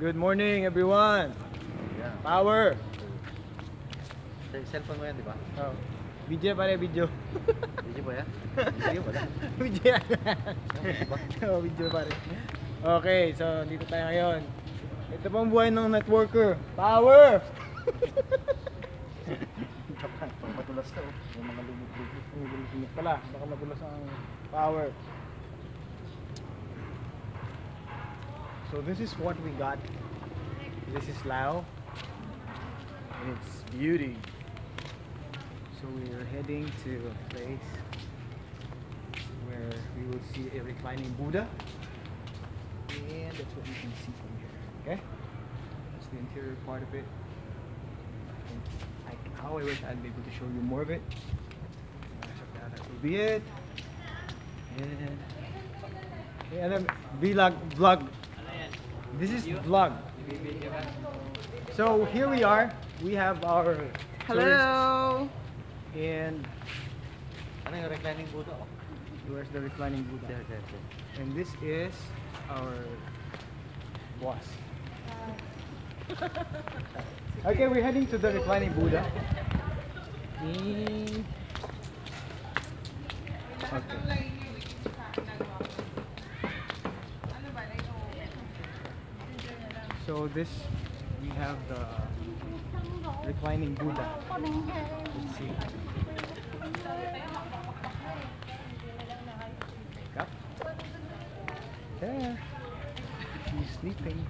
Good morning, everyone. Yeah. Power. Cellphone mo yan, di ba? Oh. Video pare, video. Video ba yan? Video ba? video yan. oh, video pare. Okay, so dito tayo ngayon. Ito pang buhay ng networker. Power! Matulas ka oh. Yung mga lumit-lumit. Lumit pala. Baka madulas ang power. So this is what we got. This is Lao. And it's beauty. So we are heading to a place where we will see a reclining Buddha. And that's what you can see from here. Okay? That's the interior part of it. I, how I wish I'd be able to show you more of it. That will be it. And, then vlog, vlog. This is vlog. So here we are. We have our tourists Hello! and Ano yung reclining Buddha? Where's the reclining Buddha? There, there, there. And this is our boss. okay, we're heading to the reclining Buddha. Okay. So this we have the reclining Buddha. Let's see. Up. There. She's sleeping.